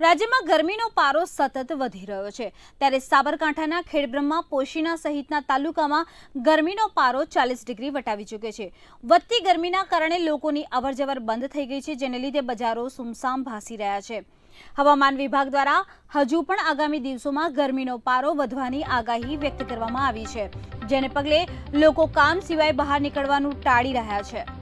રાજ્યમાં ગરમીનો પારો સતત વધી રહ્યો છે. ત્યારે સાબરકાંઠાના ખેડબ્રહ્મા પોશીના સહિતના તાલુકામાં ગરમીનો પારો ચાલીસ ડિગ્રી વટાવી ચૂક્યો છે. વધતી ગરમીના કારણે લોકોની અવરજવર બંધ થઈ ગઈ છે, જેને લીધે બજારો સુમસામ ભાસી રહ્યા છે. હવામાન વિભાગ દ્વારા હજુ પણ આગામી દિવસોમાં ગરમીનો પારો વધવાની આગાહી વ્યક્ત કરવામાં આવી છે, જેને પગલે લોકો કામ સિવાય બહાર નીકળવાનું ટાળી રહ્યા છે.